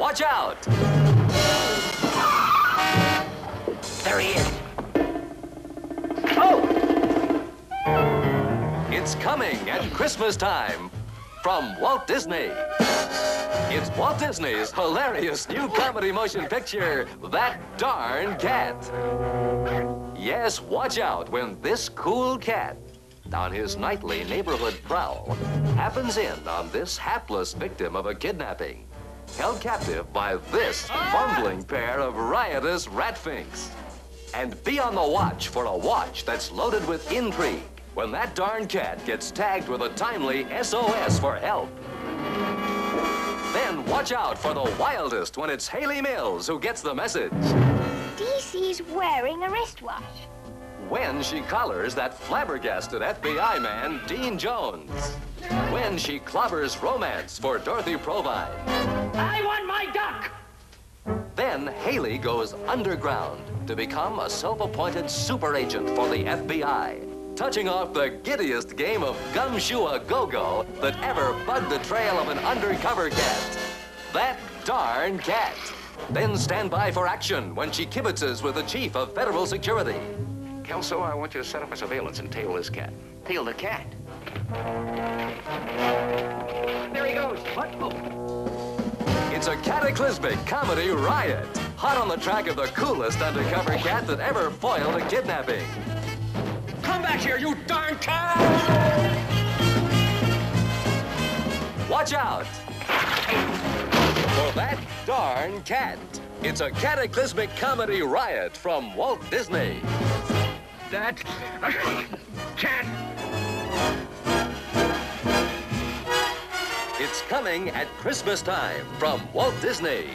watch out! There he is. Oh! It's coming at Christmas time from Walt Disney. It's Walt Disney's hilarious new comedy motion picture, That Darn Cat. Yes, watch out when this cool cat, on his nightly neighborhood prowl, happens in on this hapless victim of a kidnapping, held captive by this fumbling pair of riotous ratfinks. And be on the watch for a watch that's loaded with intrigue when that darn cat gets tagged with a timely SOS for help. Then watch out for the wildest when it's Hayley Mills who gets the message. DC's wearing a wristwatch. When she collars that flabbergasted FBI man, Dean Jones. When she clobbers romance for Dorothy Provine. I want my duck! Then Hayley goes underground to become a self-appointed super agent for the FBI, touching off the giddiest game of gumshoe-a-go-go that ever bugged the trail of an undercover cat. That darn cat. Then stand by for action when she kibitzes with the chief of federal security. Kelso, I want you to set up a surveillance and tail this cat. Tail the cat. There he goes. What? Oh. It's a cataclysmic comedy riot, hot on the track of the coolest undercover cat that ever foiled a kidnapping. Come back here, you darn cat! Watch out! For that darn cat. It's a cataclysmic comedy riot from Walt Disney. That cat. It's coming at Christmas time from Walt Disney.